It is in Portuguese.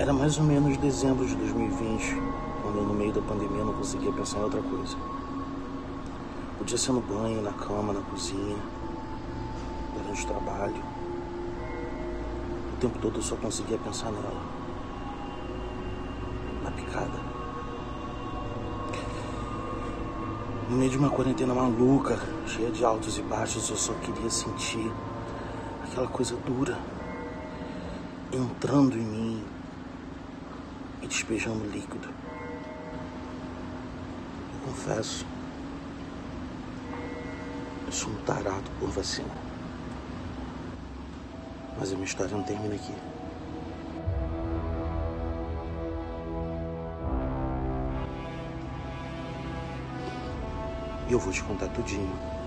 Era mais ou menos dezembro de 2020, quando eu, no meio da pandemia, não conseguia pensar em outra coisa. Podia ser no banho, na cama, na cozinha, durante o trabalho. O tempo todo eu só conseguia pensar nela. Na picada. No meio de uma quarentena maluca, cheia de altos e baixos, eu só queria sentir aquela coisa dura entrando em mim despejando líquido. Eu confesso, eu sou um tarado por vacina. Mas a minha história não termina aqui. E eu vou te contar tudinho